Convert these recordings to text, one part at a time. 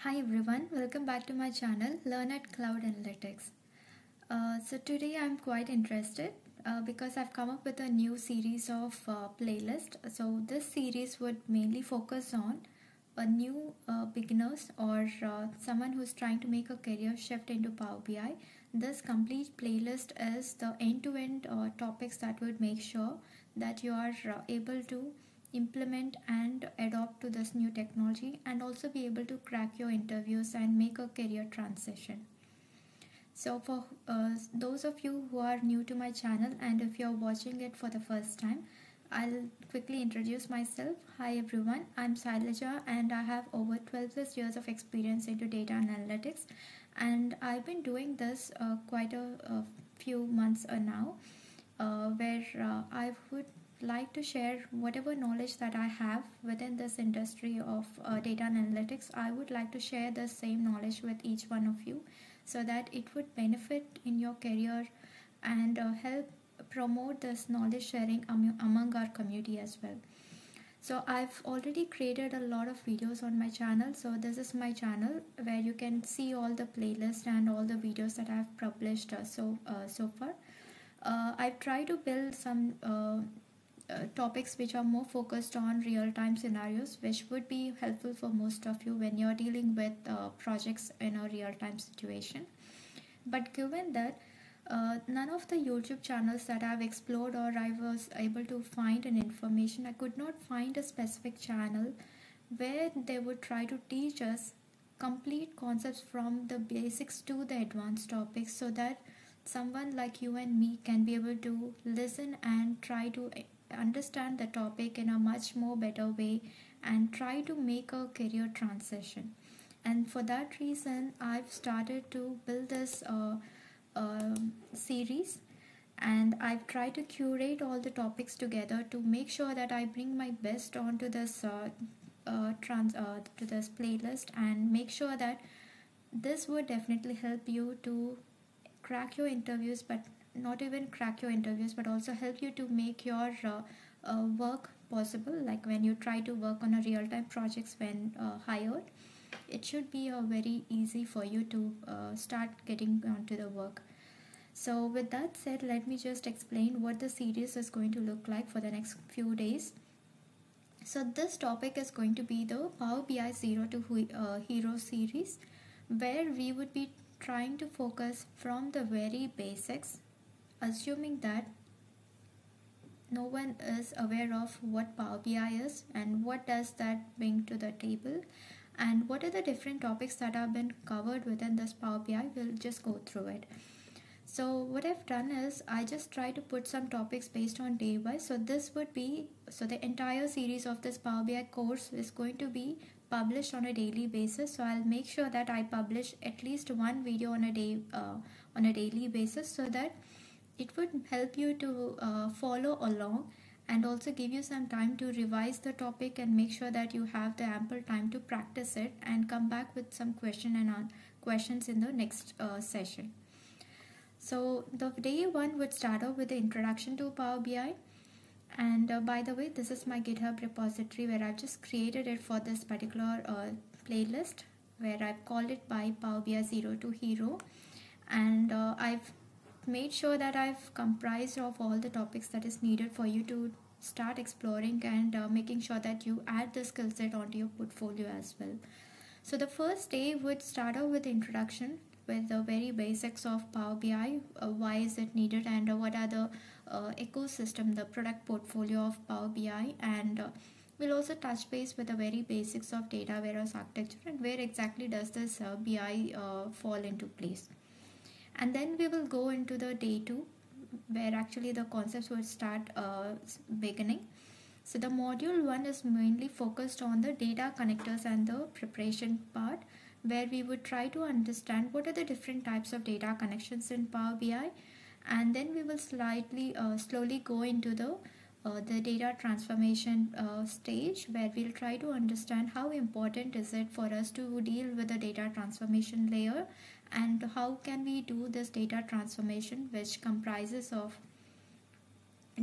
Hi everyone, welcome back to my channel Learn at Cloud Analytics. Uh, so today I'm quite interested uh, because I've come up with a new series of uh, playlist. So this series would mainly focus on a new uh, beginners or uh, someone who's trying to make a career shift into Power BI. This complete playlist is the end-to-end uh, topics that would make sure that you are able to implement and adopt to this new technology and also be able to crack your interviews and make a career transition. So for uh, those of you who are new to my channel and if you're watching it for the first time i'll quickly introduce myself. Hi everyone. I'm Sailaja and i have over 12 plus years of experience into data analytics. And i've been doing this uh, quite a, a, few months uh, now uh, where uh, i would like to share whatever knowledge that I have within this industry of uh, data and analytics. I would like to share the same knowledge with each one of you so that it would benefit in your career and uh, help promote this knowledge sharing am- among our community as well. So I've already created a lot of videos on my channel. So this is my channel where you can see all the playlists and all the videos that I've published uh, so uh, so far. Uh, I've tried to build some uh, topics which are more focused on real time scenarios, which would be helpful for most of you when you're dealing with uh, projects in a real time situation. But given that uh, none of the YouTube channels that I've explored or I was able to find an information, I could not find a specific channel where they would try to teach us complete concepts from the basics to the advanced topics so that someone like you and me can be able to listen and try to understand the topic in a much more better way and try to make a career transition. And for that reason i've started to build this uh, uh, series and i've tried to curate all the topics together to make sure that i bring my best onto this uh, uh trans uh, to this playlist and make sure that this would definitely help you to crack your interviews but not even crack your interviews but also help you to make your uh, uh, work possible. Like when you try to work on a real-time projects when uh, hired it should be uh, very easy for you to uh, start getting onto the work. So with that said let me just explain what the series is going to look like for the next few days. So this topic is going to be the power bi zero to uh, hero series where we would be trying to focus from the very basics assuming that no one is aware of what Power BI is and what does that bring to the table and what are the different topics that have been covered within this Power BI we'll just go through it. So what I've done is I just try to put some topics based on day wise so this would be so the entire series of this Power BI course is going to be published on a daily basis. So I'll make sure that I publish at least one video on a day uh, on a daily basis so that it would help you to uh, follow along and also give you some time to revise the topic and make sure that you have the ample time to practice it and come back with some question and on questions in the next uh, session. So the day one would start off with the introduction to power bi and uh, by the way this is my github repository where i've just created it for this particular uh, playlist where i've called it by power bi 0 to hero. And uh, i've made sure that I've comprised of all the topics that is needed for you to start exploring and uh, making sure that you add the skill set onto your portfolio as well. So the first day would start off with introduction with the very basics of Power BI, uh, why is it needed and uh, what are the uh, ecosystem, the product portfolio of Power BI and uh, we'll also touch base with the very basics of data warehouse architecture and where exactly does this uh, BI fall into place and then we will go into the day two where actually the concepts will start uh, beginning. So the module one is mainly focused on the data connectors and the preparation part where we would try to understand what are the different types of data connections in Power BI and then we will slightly uh, slowly go into the uh, the data transformation uh, stage where we'll try to understand how important is it for us to deal with the data transformation layer and how can we do this data transformation which comprises of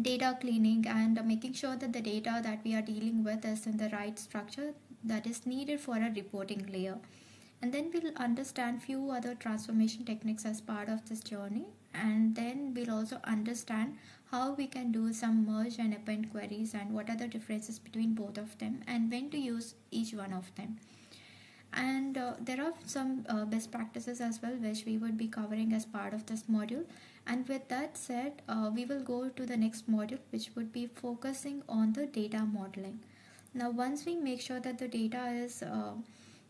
data cleaning and making sure that the data that we are dealing with is in the right structure that is needed for a reporting layer? And then we'll understand few other transformation techniques as part of this journey. And then we'll also understand how we can do some merge and append queries and what are the differences between both of them and when to use each one of them and uh, there are some uh, best practices as well which we would be covering as part of this module. And with that said uh, we will go to the next module which would be focusing on the data modeling. Now once we make sure that the data is uh,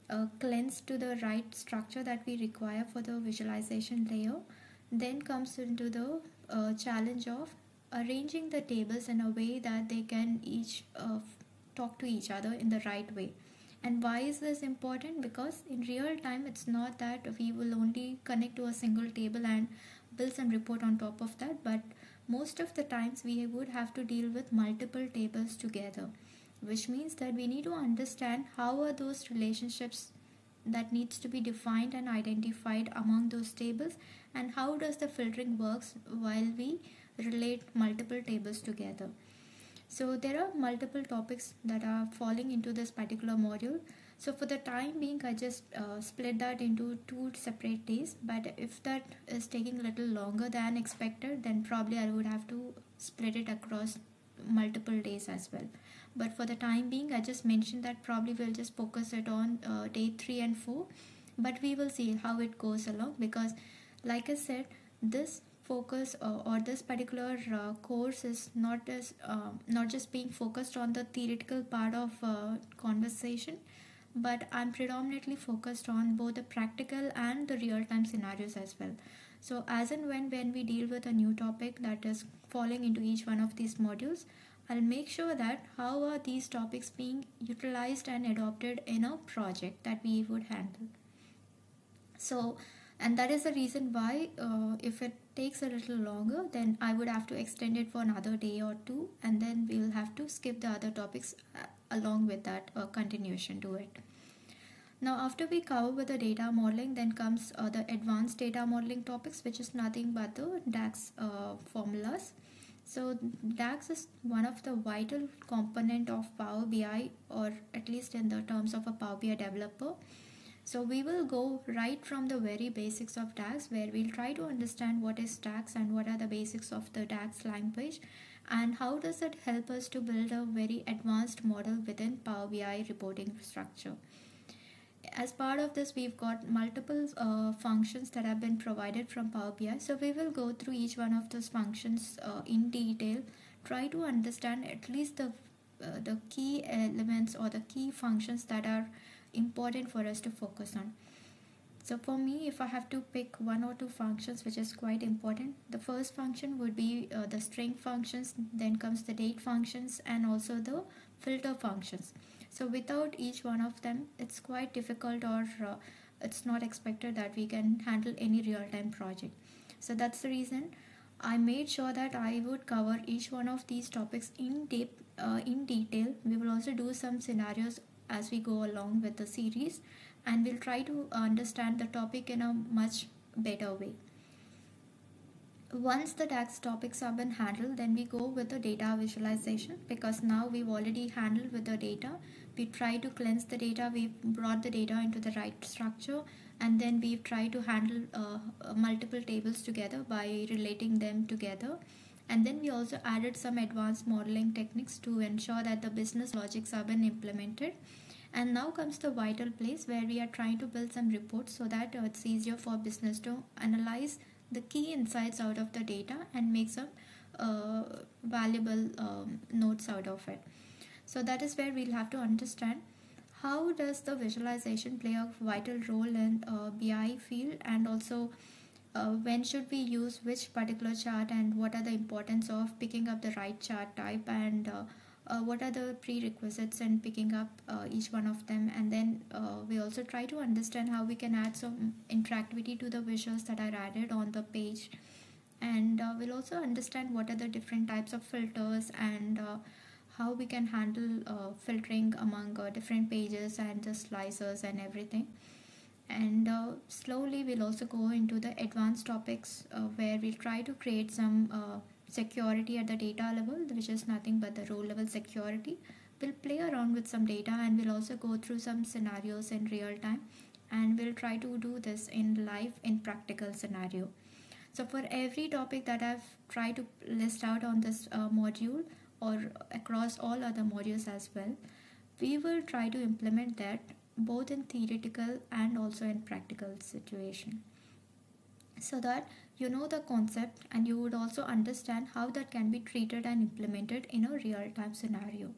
uh, cleansed to the right structure that we require for the visualization layer then comes into the uh, challenge of arranging the tables in a way that they can each talk to each other in the right way and why is this important? Because in real time it's not that we will only connect to a single table and build some report on top of that but most of the times we would have to deal with multiple tables together which means that we need to understand how are those relationships that needs to be defined and identified among those tables and how does the filtering works while we relate multiple tables together so there are multiple topics that are falling into this particular module. So for the time being, I just uh, split that into two separate days. But if that is taking a little longer than expected, then probably I would have to split it across multiple days as well. But for the time being, I just mentioned that probably we'll just focus it on uh, day three and four. But we will see how it goes along because, like I said, this focus uh, or this particular uh, course is not as uh, not just being focused on the theoretical part of uh, conversation but i'm predominantly focused on both the practical and the real time scenarios as well. So as and when when we deal with a new topic that is falling into each one of these modules i'll make sure that how are these topics being utilized and adopted in a project that we would handle. So and that is the reason why uh, if it takes a little longer then i would have to extend it for another day or two and then we'll have to skip the other topics uh, along with that uh, continuation to it. Now after we cover with the data modeling then comes uh, the advanced data modeling topics which is nothing but the dax uh, formulas. So dax is one of the vital component of power bi or at least in the terms of a power bi developer so we will go right from the very basics of DAX where we'll try to understand what is DAX and what are the basics of the DAX language and how does it help us to build a very advanced model within Power BI reporting structure. As part of this, we've got multiple uh, functions that have been provided from Power BI. So we will go through each one of those functions uh, in detail, try to understand at least the uh, the key elements or the key functions that are important for us to focus on. So for me, if I have to pick one or two functions which is quite important, the first function would be uh, the string functions, then comes the date functions and also the filter functions. So without each one of them, it's quite difficult or uh, it's not expected that we can handle any real-time project. So that's the reason I made sure that I would cover each one of these topics in deep, uh, in detail. We will also do some scenarios as we go along with the series and we'll try to understand the topic in a much better way. Once the DAX topics have been handled, then we go with the data visualization because now we've already handled with the data. We try to cleanse the data, we've brought the data into the right structure, and then we've tried to handle uh, multiple tables together by relating them together and then we also added some advanced modeling techniques to ensure that the business logics have been implemented and now comes the vital place where we are trying to build some reports so that uh, it's easier for business to analyze the key insights out of the data and make some uh, valuable um, notes out of it. So that is where we'll have to understand how does the visualization play a vital role in uh, bi field and also uh, when should we use which particular chart and what are the importance of picking up the right chart type and uh, uh, what are the prerequisites and picking up uh, each one of them? And then uh, we also try to understand how we can add some interactivity to the visuals that are added on the page. And uh, we'll also understand what are the different types of filters and how we can handle filtering among different pages and the slicers and everything. And uh, slowly we'll also go into the advanced topics uh, where we'll try to create some uh, security at the data level which is nothing but the row level security. We'll play around with some data and we'll also go through some scenarios in real time and we'll try to do this in live in practical scenario. So for every topic that i've tried to list out on this uh, module or across all other modules as well we will try to implement that both in theoretical and also in practical situation. So that you know the concept and you would also understand how that can be treated and implemented in a real time scenario.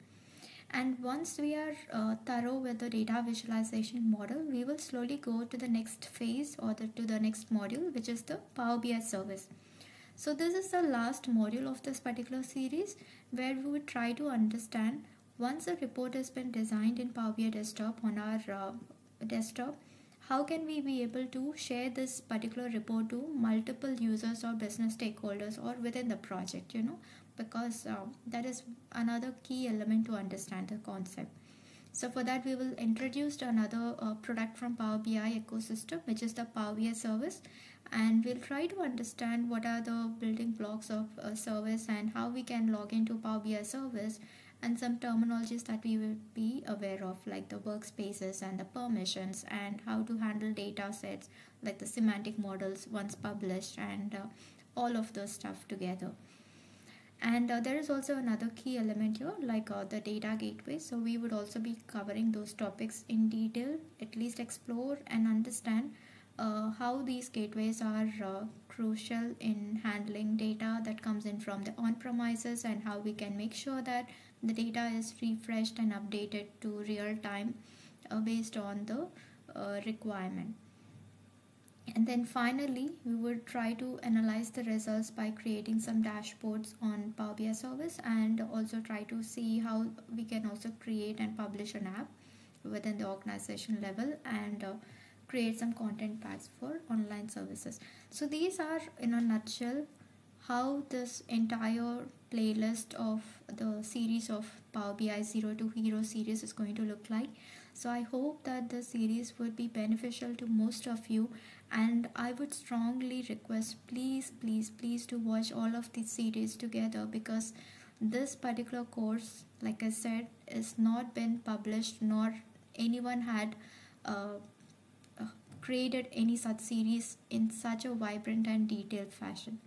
And once we are uh, thorough with the data visualization model we will slowly go to the next phase or the, to the next module which is the power bi service. So this is the last module of this particular series where we would try to understand once a report has been designed in power bi desktop on our uh, desktop how can we be able to share this particular report to multiple users or business stakeholders or within the project you know? Because uh, that is another key element to understand the concept. So for that we will introduce another uh, product from power bi ecosystem which is the power bi service. And we'll try to understand what are the building blocks of a service and how we can log into power bi service and some terminologies that we will be aware of like the workspaces and the permissions and how to handle data sets like the semantic models once published and uh, all of those stuff together. And uh, there is also another key element here like uh, the data gateway. So we would also be covering those topics in detail at least explore and understand uh, how these gateways are uh, crucial in handling data that comes in from the on premises and how we can make sure that the data is refreshed and updated to real time uh, based on the uh, requirement. And then finally we would try to analyze the results by creating some dashboards on Power BI service and also try to see how we can also create and publish an app within the organization level and uh, create some content packs for online services. So these are in a nutshell how this entire playlist of the series of Power BI Zero to Hero series is going to look like. So I hope that the series would be beneficial to most of you and I would strongly request please please please to watch all of these series together because this particular course like I said is not been published nor anyone had uh, uh, created any such series in such a vibrant and detailed fashion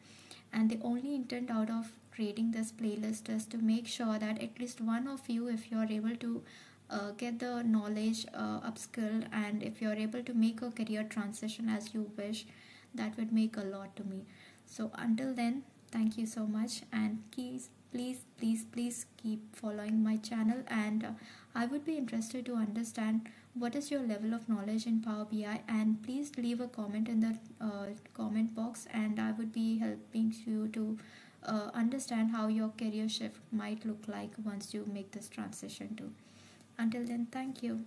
and the only intent out of creating this playlist is to make sure that at least one of you if you're able to uh, get the knowledge uh, upskill and if you're able to make a career transition as you wish that would make a lot to me. So until then thank you so much and please please please please keep following my channel and uh, i would be interested to understand what is your level of knowledge in power bi and please leave a comment in the uh, comment box and i would be helping you to uh, understand how your career shift might look like once you make this transition too until then thank you